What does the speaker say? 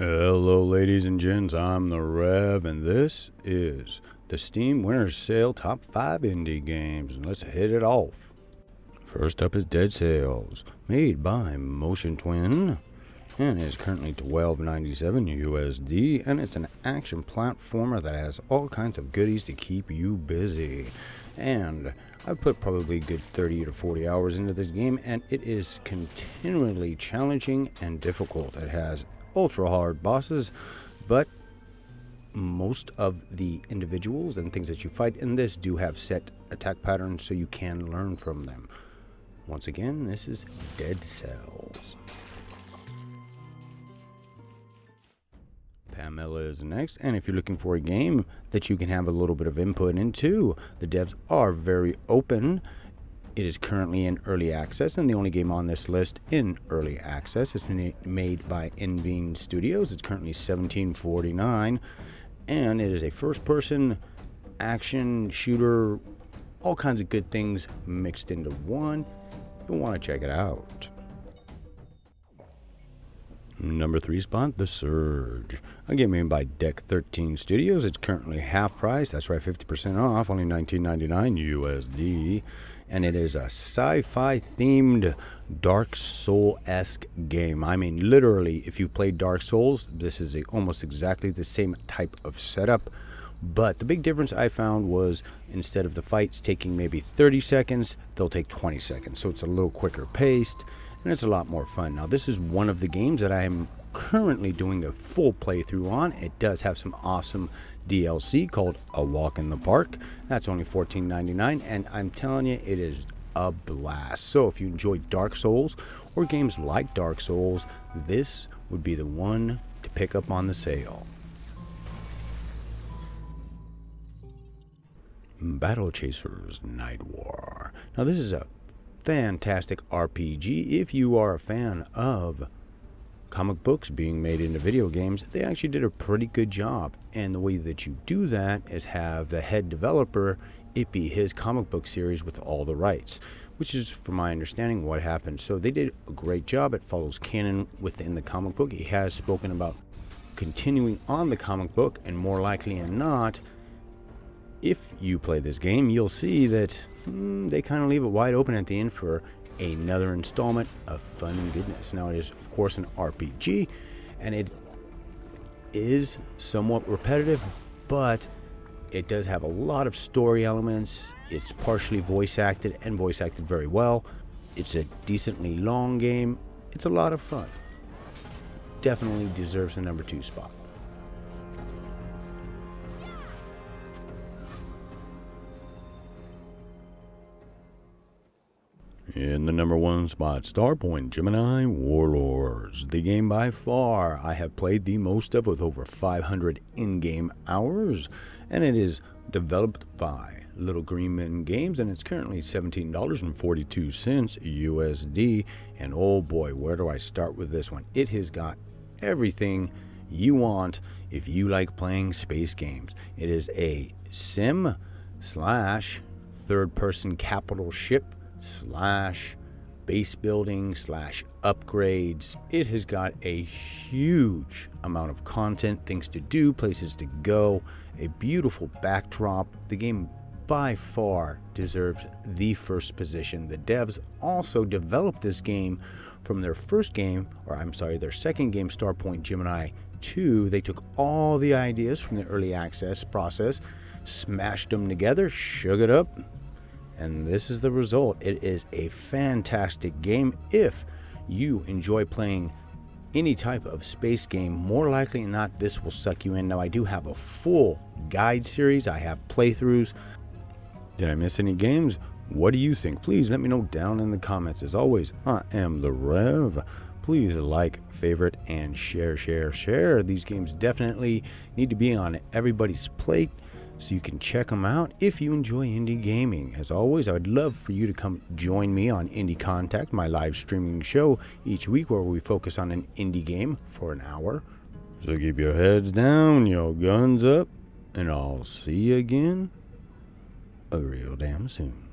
Hello, ladies and gents. I'm the Rev, and this is the Steam Winter Sale Top 5 Indie Games. And let's hit it off. First up is Dead Cells, made by Motion Twin, and is currently $12.97 USD. And it's an action platformer that has all kinds of goodies to keep you busy. And I've put probably a good 30 to 40 hours into this game, and it is continually challenging and difficult. It has ultra hard bosses, but most of the individuals and things that you fight in this do have set attack patterns so you can learn from them. Once again, this is Dead Cells. Pamela is next, and if you're looking for a game that you can have a little bit of input into, the devs are very open it is currently in early access, and the only game on this list in early access is made by NVYVE Studios. It's currently 1749, and it is a first-person action shooter, all kinds of good things mixed into one. You'll want to check it out. Number three spot, The Surge. A game made by Deck 13 Studios. It's currently half price. That's right, 50% off, only $19.99 USD and it is a sci-fi themed Dark Soul-esque game. I mean, literally, if you play Dark Souls, this is a, almost exactly the same type of setup. But the big difference I found was instead of the fights taking maybe 30 seconds, they'll take 20 seconds. So it's a little quicker paced and it's a lot more fun. Now, this is one of the games that I am currently doing a full playthrough on. It does have some awesome DLC called A Walk in the Park. That's only $14.99, and I'm telling you, it is a blast. So if you enjoy Dark Souls or games like Dark Souls, this would be the one to pick up on the sale. Battle Chasers Nightwar. Now this is a fantastic RPG if you are a fan of comic books being made into video games, they actually did a pretty good job. And the way that you do that is have the head developer it be his comic book series with all the rights, which is, from my understanding, what happened. So they did a great job. It follows canon within the comic book. He has spoken about continuing on the comic book, and more likely than not, if you play this game, you'll see that mm, they kind of leave it wide open at the end for another installment of fun and goodness. Now, it is, of course, an RPG, and it is somewhat repetitive, but it does have a lot of story elements. It's partially voice acted and voice acted very well. It's a decently long game. It's a lot of fun. Definitely deserves the number two spot. In the number one spot, Starpoint Gemini Warlords. The game by far I have played the most of with over 500 in game hours, and it is developed by Little Green Men Games, and it's currently $17.42 USD. And oh boy, where do I start with this one? It has got everything you want if you like playing space games. It is a sim slash third person capital ship slash base building slash upgrades. It has got a huge amount of content, things to do, places to go, a beautiful backdrop. The game by far deserves the first position. The devs also developed this game from their first game, or I'm sorry, their second game, Starpoint Gemini 2. They took all the ideas from the early access process, smashed them together, shook it up, and this is the result. It is a fantastic game if you enjoy playing any type of space game. More likely than not, this will suck you in. Now, I do have a full guide series, I have playthroughs. Did I miss any games? What do you think? Please let me know down in the comments. As always, I am the Rev. Please like, favorite, and share, share, share. These games definitely need to be on everybody's plate so you can check them out if you enjoy indie gaming. As always, I would love for you to come join me on Indie Contact, my live streaming show each week where we focus on an indie game for an hour. So keep your heads down, your guns up, and I'll see you again a real damn soon.